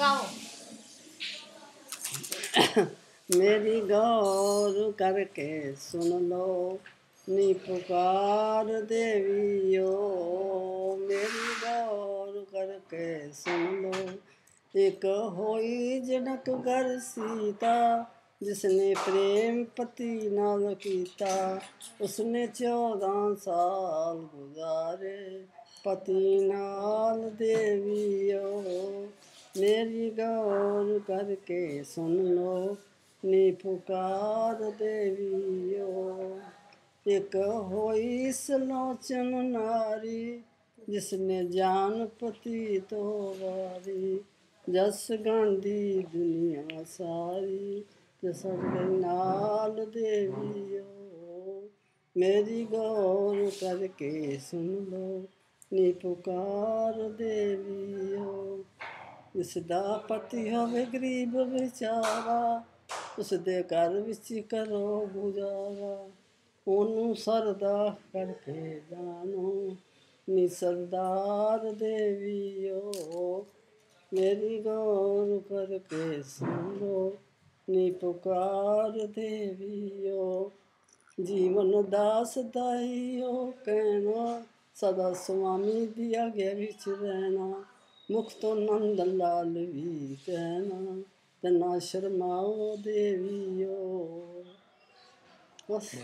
गाओ मेरी गौर करके सुन लो नी पुकार देवियो। मेरी गौर करके सुन लो, एक होई जनक घर सीता, जिसने प्रेम पति नाल कीता। उसने चौदह साल गुजारे, पति नाल मेरी गौर करके सुन लो, नी पुकार देवियो एक होई सलोचन नारी, जिसने जान पति तो वारी। जस गांधी दुनिया सारी, जस नाल देवियो मेरी गौर करके सुन लो, नी पुकार देवियो ਇਸ ਦਾ ਪਤੀ ਹੋਵੇ, ਗਰੀਬ ਵਿਚਾਰਾ ਉਸ ਦੇ ਘਰ ਵਿੱਚ ਕਰੋ ਗੁਜ਼ਾਰਾ? ਉਹਨੂੰ ਸਰਦਾ ਕਰਕੇ ਜਾਣੋ, ਨੀ ਸਰਦਾਰ ਦੇਵੀਓ, ਮੇਰੀ ਗੌਰ ਕਰਕੇ ਸੁਣੋ, ਨੀ ਪੁਕਾਰ ਦੇਵੀਓ, ਜੀਵਨ ਦਾਸ ਦਾਈਓ, ਕਹਿਣਾ ਸਦਾ ਸੁਆਮੀ ਦੀ ਆਗੇ ਵਿੱਚ ਰਹਿਣਾ। ਮੁਖ ਤੋਂ ਨੰਦ ਲਾਲ ਵੀ ਕਹਿਣਾ ਤੇ ਨਾ ਸ਼ਰਮਾਓ ਦੇਵੀਓ ਬਸ